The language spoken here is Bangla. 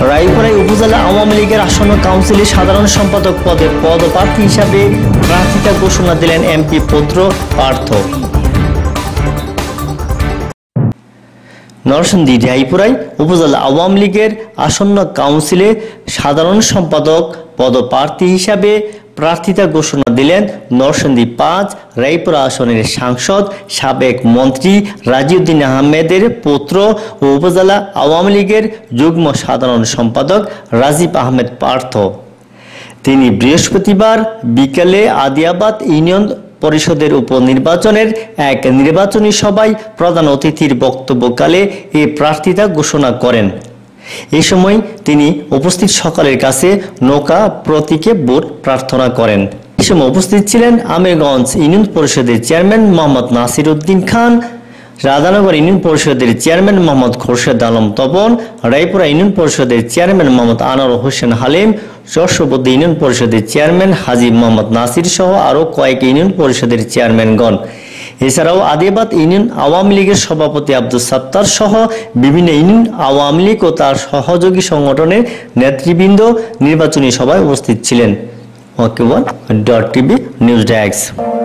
রায়পুরাই উপজেলা আওয়ামী লীগের আসন্ন কাউন্সিলের সাধারণ সম্পাদক পদে পদপ্রার্থী হিসাবে প্রার্থিতা ঘোষণা দিলেন এমপি পুত্র পার্থ। নরসিংদী, রায়পুরায় উপজেলা আওয়ামী লীগের আসন্ন কাউন্সিলে সাধারণ সম্পাদক পদপ্রার্থী হিসাবে প্রার্থিতা ঘোষণা দিলেন নরসিংদী পাঁচ রায়পুরা আসনের সাংসদ, সাবেক মন্ত্রী রাজিউদ্দিন আহমেদের পুত্র ও উপজেলা আওয়ামী লীগের যুগ্ম সাধারণ সম্পাদক রাজীব আহমেদ পার্থ। তিনি বৃহস্পতিবার বিকেলে আদিয়াবাদ ইউনিয়ন পরিষদের উপনির্বাচনের এক নির্বাচনী সভায় প্রধান অতিথির বক্তব্যকালে এই প্রার্থিতা ঘোষণা করেন। এ সময় তিনি উপস্থিত সকলের কাছে নৌকা, প্রতীকে ভোট প্রার্থনা করেন। এ সময় উপস্থিত ছিলেন আমিরগঞ্জ ইউনিয়ন পরিষদের চেয়ারম্যান মোহাম্মদ নাসির উদ্দিন খান, রাধানগর ইউনিয়ন পরিষদের চেয়ারম্যান মোহাম্মদ খোরশেদ আলম তপন, রায়পুরা ইউনিয়ন পরিষদের চেয়ারম্যান মোহাম্মদ আনোয়ার হোসেন হালিম চর্ষবদ্দী ইউনিয়ন পরিষদের চেয়ারম্যান হাজি মোহাম্মদ নাসির সহ আরও কয়েক ইউনিয়ন পরিষদের চেয়ারম্যানগণ। এছাড়াও আদিবাদ ইউনিয়ন আওয়ামী লীগের সভাপতি আব্দুল সাত্তার সহ বিভিন্ন ইউনিয়ন আওয়ামী লীগ ও তার সহযোগী সংগঠনের নেতৃবৃন্দ নির্বাচনী সভায় উপস্থিত ছিলেন। OK dot TV, news desk.